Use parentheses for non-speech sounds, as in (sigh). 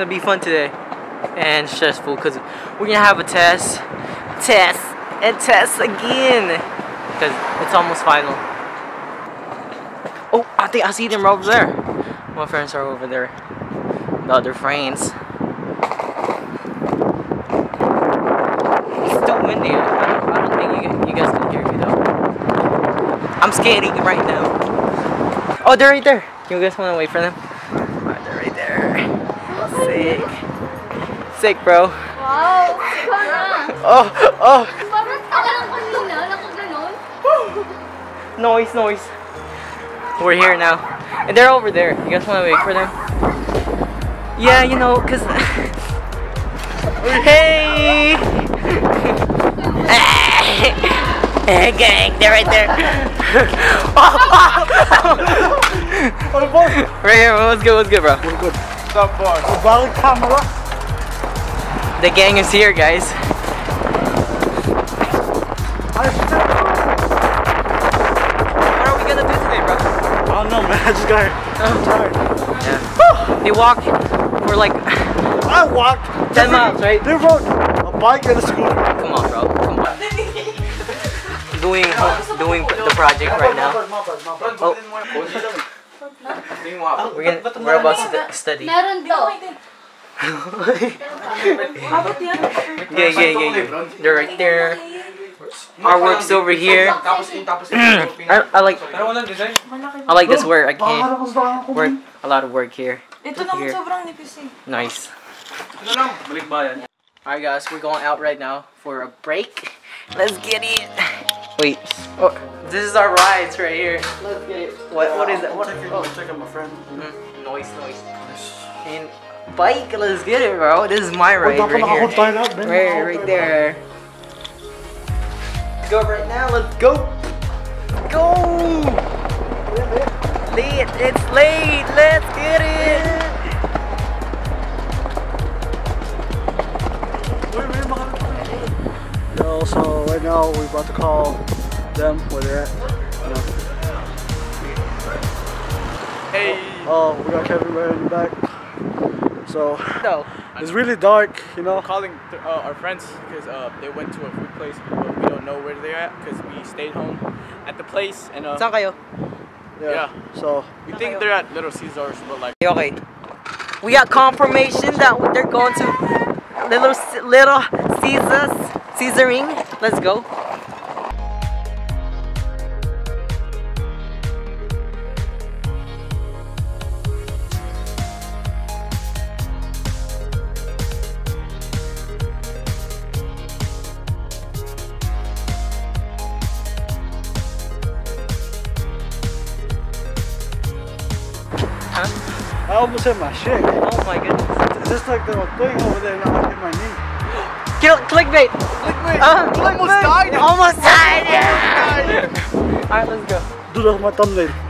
gonna be fun today and stressful because we're gonna have a test, test, and test again because it's almost final. Oh, I think I see them over there. My friends are over there. The other friends. It's still windy. I don't, think you, guys can hear me though. I'm skating right now. Oh, they're right there. You guys want to wait for them? Alright, they're right there. Sick. Sick, bro. Wow! Ikaw na! Oh, oh. Parang taga lang kanina, nakaganon. Noise, noise. We're here now. And they're over there. You guys want to wait for them? Yeah, you know, because... hey! (laughs) hey, gang, they're right there. (laughs) oh, oh. (laughs) right here, what's good, what's good, bro? We're good. Stop boss. Balik camera. The gang is here, guys. What are we gonna do today, bro? I don't know, (laughs) man. I just got here. I'm tired. Yeah. They walk for like I walked (laughs) 10 miles, right? They rode a bike and a scooter. Come on, bro. Come on. (laughs) doing doing the project right now. Oh, we're gonna we're about to study. Meron daw. (laughs) Yeah, yeah, yeah, yeah. They're right there. Our work's over here. I, I like I like this work. I can't work a lot of work here. Ito naman Here. sobrang nipis eh. Nice. Alright guys, we're going out right now for a break. Let's get it. (laughs) Wait. Oh, this is our rides right here. Let's get What what is that? What is it? Oh, Check out my friend. mm, noise, noise. And bike, let's get it, bro. This is my ride right here. tayo na. Ben. Right, right there. Let's go right now. Let's go. Go. Late. It's late. Let's get it. Yo, so right now we're about to call them where they're at. Hey. Oh, we got Kevin right in the back. So No. it's really dark, you know. calling th- uh, our friends because uh, they went to a food place, but we don't know where they're at because we stayed home at the place and uh, Saan kayo? yeah, So we think they're at Little Caesars, but like Okay. We got confirmation that they're going to Little Little Caesars Caesaring. Let's go. I almost hit my shit. Oh my goodness. Just like the thing over there, now I hit my knee. Kill clickbait. Clickbait. Uh, You almost died. Almost died. Yeah. Alright, let's go. Dude, that's my thumbnail.